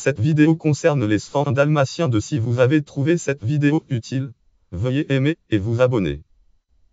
Cette vidéo concerne les 100 dalmatiens de si vous avez trouvé cette vidéo utile, veuillez aimer et vous abonner.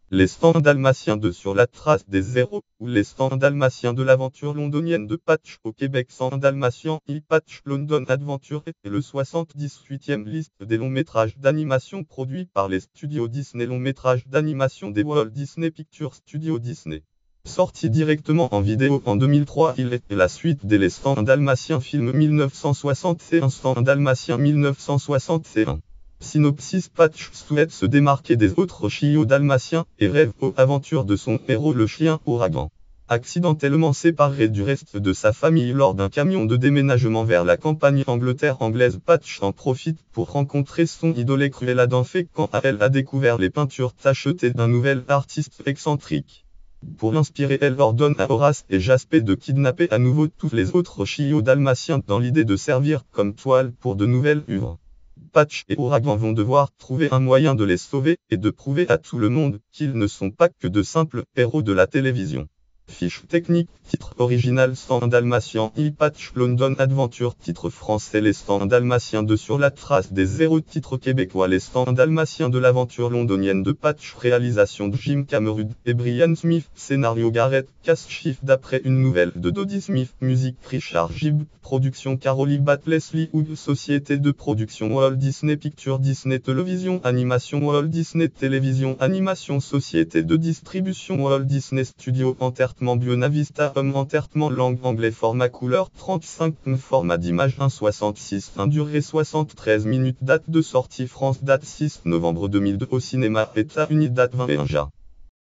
Les 100 dalmatiens de Sur la trace des zéros, ou les 100 dalmatiens de l'aventure londonienne de Patch au Québec 100 dalmatiens e Patch London Adventure est le 78e liste des longs métrages d'animation produits par les studios Disney longs métrages d'animation des Walt Disney Pictures Studios Disney. Sorti directement en vidéo en 2003, il est la suite des Les 100 dalmatiens film 1961 100 dalmatiens 1961. Synopsis Patch souhaite se démarquer des autres chiots dalmatiens et rêve aux aventures de son héros le chien ouragan. Accidentellement séparé du reste de sa famille lors d'un camion de déménagement vers la campagne Angleterre anglaise, Patch en profite pour rencontrer son idole Cruella d'Enfé quand elle a découvert les peintures tachetées d'un nouvel artiste excentrique. Pour l'inspirer, elle ordonne à Horace et Jaspé de kidnapper à nouveau tous les autres chiots dalmatiens dans l'idée de servir comme toile pour de nouvelles œuvres. Patch et Ouragan vont devoir trouver un moyen de les sauver et de prouver à tout le monde qu'ils ne sont pas que de simples héros de la télévision. Fiche technique, titre original 100 dalmatiens e-patch London Adventure, titre français Les 100 dalmatiens de Sur la trace des zéros, titre québécois Les 100 dalmatiens de l'aventure londonienne de Patch, réalisation de Jim Cameron et Brian Smith, scénario Garrett, shift d'après une nouvelle de Dodie Smith, musique Richard Gibb, production Caroline Bat Leslie Wood, société de production Walt Disney Pictures Disney Television Animation Walt Disney Télévision Animation Société de distribution Walt Disney Studio Entertainment Buena Vista Homme Entertainment Langue Anglais Format couleur 35 Format d'image 1.66 1 Durée 73 minutes Date de sortie France Date 6 novembre 2002 Au cinéma États-Unis Date 21 juin